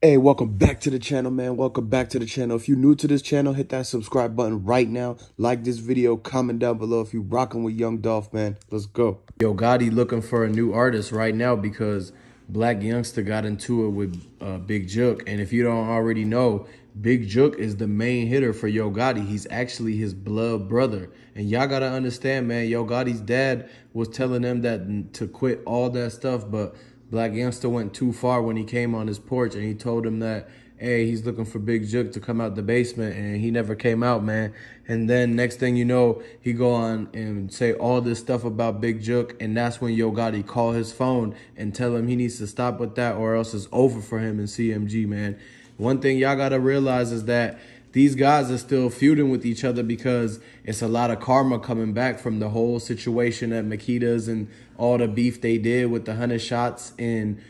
Hey, welcome back to the channel, man. Welcome back to the channel. If you're new to this channel, hit that subscribe button right now. Like this video, comment down below if you're rocking with Young Dolph, man. Let's go. Yo, Gotti looking for a new artist right now because Blac Youngsta got into it with uh, Big Jook. And if you don't already know, Big Jook is the main hitter for Yo Gotti. He's actually his blood brother. And y'all got to understand, man, Yo Gotti's dad was telling them that to quit all that stuff, but Blac Youngsta went too far when he came on his porch and he told him that, hey, he's looking for Big Jook to come out the basement and he never came out, man. And then next thing you know, he go on and say all this stuff about Big Jook and that's when Yo Gotti call his phone and tell him he needs to stop with that or else it's over for him in CMG, man. One thing y'all got to realize is that these guys are still feuding with each other because it's a lot of karma coming back from the whole situation at Makeda's and all the beef they did with the hundred shots and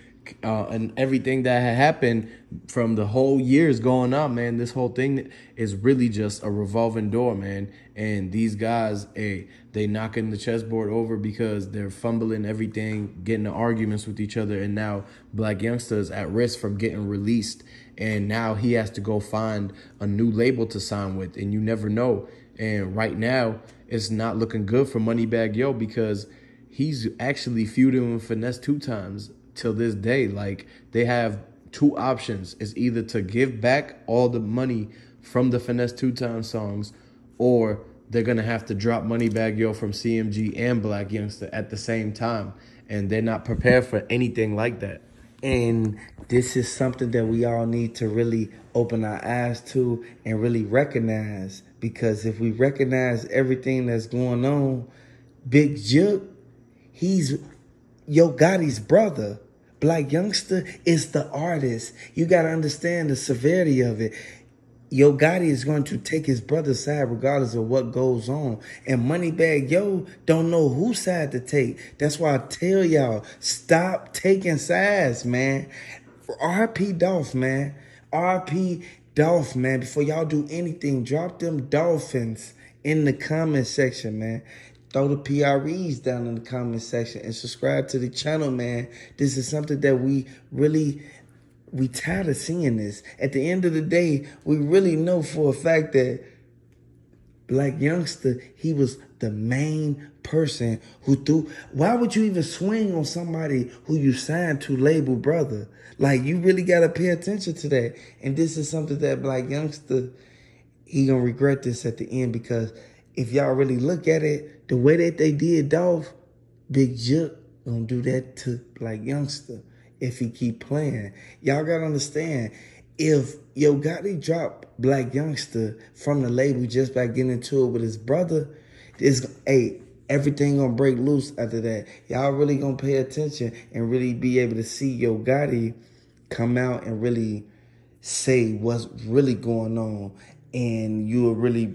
uh, and everything that had happened from the whole years going on, man. This whole thing is really just a revolving door, man. And these guys, hey, they knocking the chessboard over because they're fumbling everything, getting the arguments with each other, and now Blac Youngsta's at risk from getting released and now he has to go find a new label to sign with and you never know and right now it's not looking good for moneybagg yo because he's actually feuding with Finesse2Tymes till this day like they have two options it's either to give back all the money from the Finesse2Tymes songs or they're gonna have to drop moneybagg yo from cmg and Blac Youngsta at the same time and they're not prepared for anything like that and this is something that we all need to really open our eyes to and really recognize. Because if we recognize everything that's going on, Big Jook, he's Yo Gotti's brother. Blac Youngsta is the artist. You got to understand the severity of it. Yo Gotti is going to take his brother's side regardless of what goes on. And Moneybagg Yo don't know whose side to take. That's why I tell y'all, stop taking sides, man. RP Dolph, man. RP Dolph, man. Before y'all do anything, drop them dolphins in the comment section, man. Throw the PREs down in the comment section and subscribe to the channel, man. This is something that we really we tired of seeing this. At the end of the day, we really know for a fact that Blac Youngsta, he was the main person who threw. Why would you even swing on somebody who you signed to label brother? Like you really got to pay attention to that. And this is something that Blac Youngsta, he gonna regret this at the end because if y'all really look at it, the way that they did Dolph, Big Jook gonna do that to Blac Youngsta if he keep playing. Y'all gotta understand, if Yo Gotti drop Blac Youngsta from the label just by getting into it with his brother, it's hey, everything gonna break loose after that. Y'all really gonna pay attention and really be able to see Yo Gotti come out and really say what's really going on and you'll really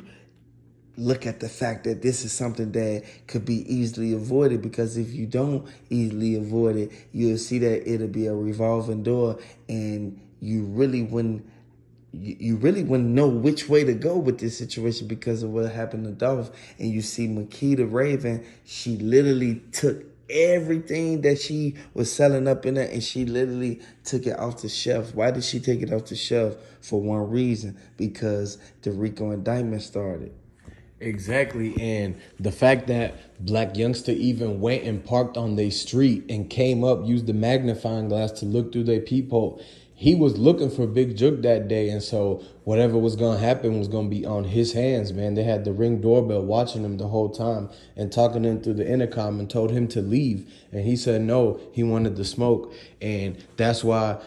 look at the fact that this is something that could be easily avoided because if you don't easily avoid it, you'll see that it'll be a revolving door and you really wouldn't you really wouldn't know which way to go with this situation because of what happened to Dolph. And you see Makeda Raven, she literally took everything that she was selling up in there and she literally took it off the shelf. Why did she take it off the shelf? For one reason, because the RICO indictment started. Exactly. And the fact that Blac Youngsta even went and parked on their street and came up, used the magnifying glass to look through their peephole. He was looking for Big Jook that day. And so whatever was going to happen was going to be on his hands, man. They had the ring doorbell watching him the whole time and talking to him through the intercom and told him to leave. And he said no, he wanted the smoke. And that's why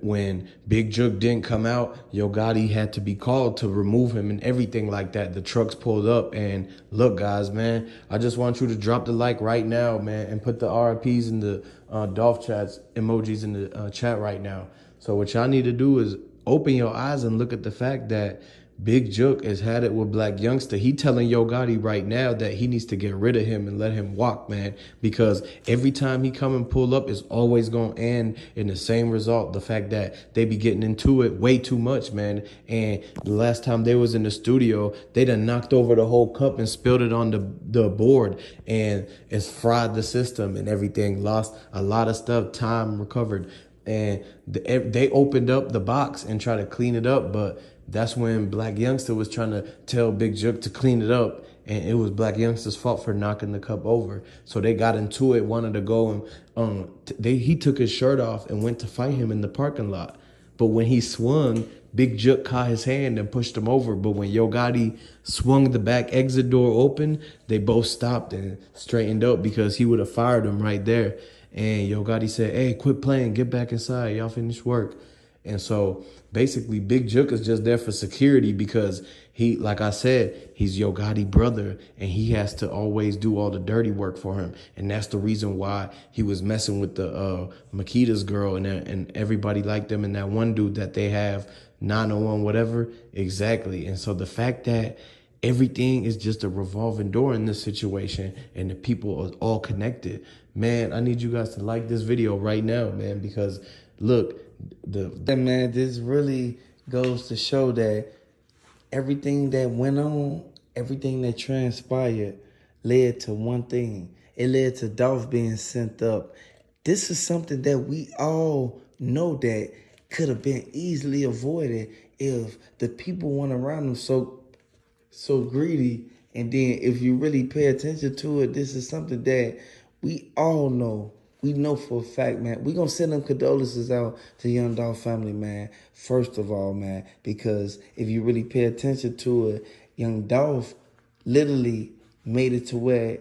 when Big Jook didn't come out, Yo Gotti had to be called to remove him and everything like that. The trucks pulled up and look, guys, man, I just want you to drop the like right now, man, and put the RIPs and the uh, Dolph chats emojis in the uh, chat right now. So what y'all need to do is open your eyes and look at the fact that Big Jook has had it with Blac Youngsta. He telling Yo Gotti right now that he needs to get rid of him and let him walk, man. Because every time he come and pull up, it's always going to end in the same result. The fact that they be getting into it way too much, man. And the last time they was in the studio, they done knocked over the whole cup and spilled it on the, the board. And it's fried the system and everything. Lost a lot of stuff, time recovered. and the, they opened up the box and tried to clean it up, but that's when Blac Youngsta was trying to tell Big Jook to clean it up, and it was Blac Youngsta's fault for knocking the cup over. So they got into it, wanted to go and um, they he took his shirt off and went to fight him in the parking lot. But when he swung, Big Jook caught his hand and pushed him over. But when Yo Gotti swung the back exit door open, they both stopped and straightened up because he would have fired him right there. And Yo Gotti said, hey, quit playing, get back inside, y'all finish work. And so basically Big Jook is just there for security because he, like I said, he's Yo Gotti brother and he has to always do all the dirty work for him. And that's the reason why he was messing with the uh, Makeda's girl and, and everybody like them and that one dude that they have 901 whatever. Exactly. And so the fact that everything is just a revolving door in this situation and the people are all connected. Man, I need you guys to like this video right now, man, because look, the, man, this really goes to show that everything that went on, everything that transpired led to one thing. It led to Dolph being sent up. This is something that we all know that could have been easily avoided if the people weren't around them so so greedy. And then if you really pay attention to it, this is something that we all know. We know for a fact, man. we to send them condolences out to Young Dolph family, man. First of all, man, because if you really pay attention to it, Young Dolph literally made it to where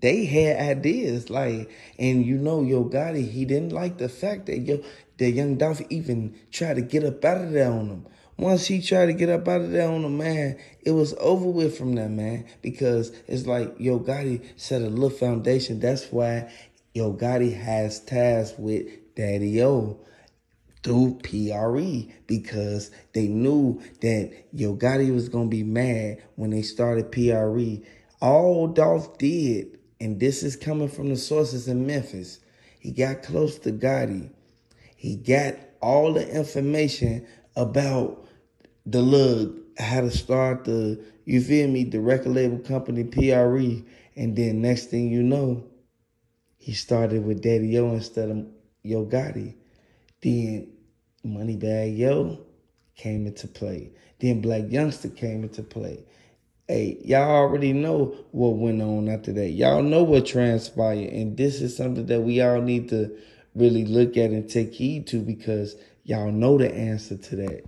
they had ideas like and you know yo Gotti he didn't like the fact that yo that young Dolph even tried to get up out of there on him once he tried to get up out of there on him, man, it was over with from that, man. Because it's like Yo Gotti set a little foundation. That's why Yo Gotti has ties with Daddy O through PRE because they knew that Yo Gotti was going to be mad when they started PRE. All Dolph did, and this is coming from the sources in Memphis, he got close to Gotti. He got all the information about the look, how to start the, you feel me, the record label company PRE. And then next thing you know, he started with Daddy Yo instead of Yo Gotti. Then Moneybagg Yo came into play. Then Blac Youngsta came into play. Hey, y'all already know what went on after that. Y'all know what transpired. And this is something that we all need to really look at and take heed to because y'all know the answer to that.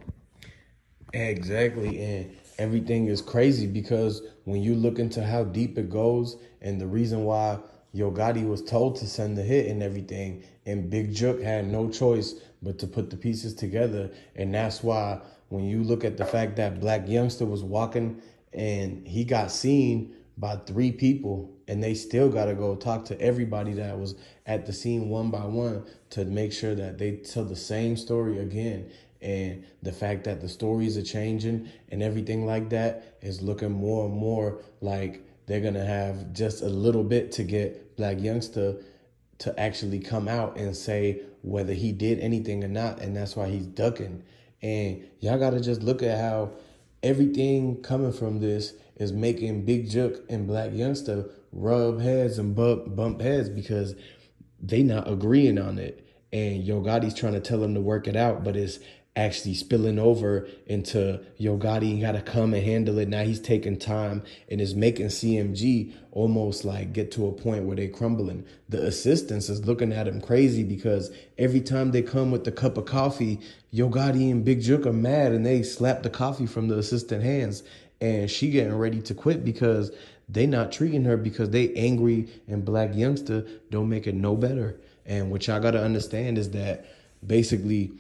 Exactly. And everything is crazy because when you look into how deep it goes and the reason why Yo Gotti was told to send the hit and everything, and Big Jook had no choice but to put the pieces together. And that's why when you look at the fact that Blac Youngsta was walking and he got seen by three people and they still got to go talk to everybody that was at the scene one by one to make sure that they tell the same story again and the fact that the stories are changing and everything like that is looking more and more like they're gonna have just a little bit to get Blac Youngsta to actually come out and say whether he did anything or not and that's why he's ducking. And y'all gotta just look at how everything coming from this is making big jook and Blac Youngsta rub heads and bump bump heads because they not agreeing on it. And Yo Gotti's trying to tell him to work it out, but it's actually spilling over into Yo Gotti got to come and handle it. Now he's taking time and is making CMG almost like get to a point where they're crumbling. The assistants is looking at him crazy because every time they come with the cup of coffee, Yo Gotti and Big Jook are mad and they slap the coffee from the assistant hands. And she getting ready to quit because they not treating her because they angry and Blac Youngsta don't make it no better. And what y'all got to understand is that basically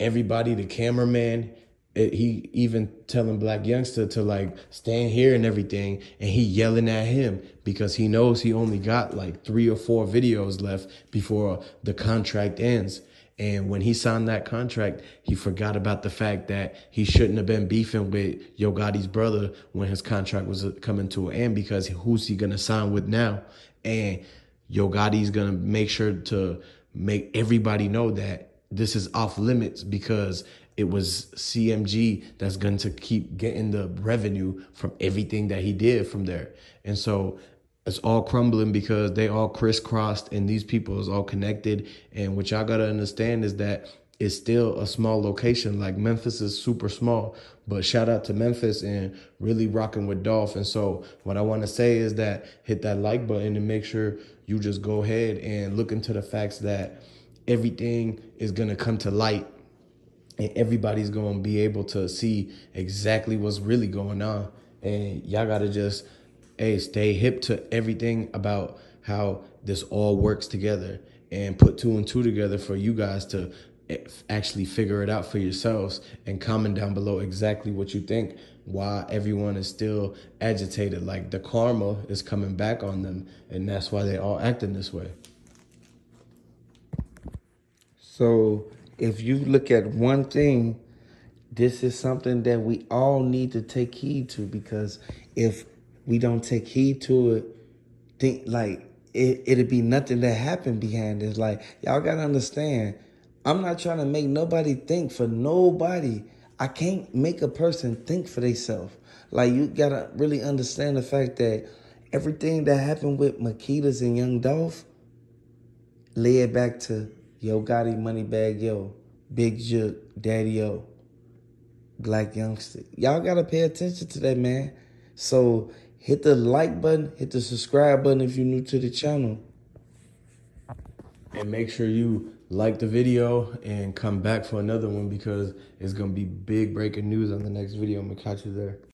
everybody, the cameraman, it, he even telling Blac Youngsta to like stand here and everything, and he yelling at him because he knows he only got like three or four videos left before the contract ends. And when he signed that contract, he forgot about the fact that he shouldn't have been beefing with Yo Gotti's brother when his contract was uh, coming to an end because who's he gonna sign with now? And Yo Gotti's gonna make sure to make everybody know that this is off limits because it was CMG that's going to keep getting the revenue from everything that he did from there. And so it's all crumbling because they all crisscrossed and these people is all connected. And what y'all gotta understand is that it's still a small location. Like Memphis is super small, but shout out to Memphis and really rocking with Dolph. And so what I want to say is that hit that like button and make sure you just go ahead and look into the facts that everything is gonna come to light and everybody's gonna be able to see exactly what's really going on. And y'all gotta just hey, stay hip to everything about how this all works together and put two and two together for you guys to eh, actually figure it out for yourselves and comment down below exactly what you think why everyone is still agitated like the karma is coming back on them and that's why they all acting this way so if you look at one thing this is something that we all need to take heed to because if we don't take heed to it, think like it, it'd be nothing that happened behind this. Like, y'all gotta understand, I'm not trying to make nobody think for nobody. I can't make a person think for themselves. Like, you gotta really understand the fact that everything that happened with Makedas and Young Dolph led back to Yo Gotti, Moneybagg Yo, Big Jook, Daddy Yo, Blac Youngsta. Y'all gotta pay attention to that, man. So hit the like button, hit the subscribe button if you're new to the channel. And make sure you like the video and come back for another one because it's to be big breaking news on the next video. I'm to catch you there.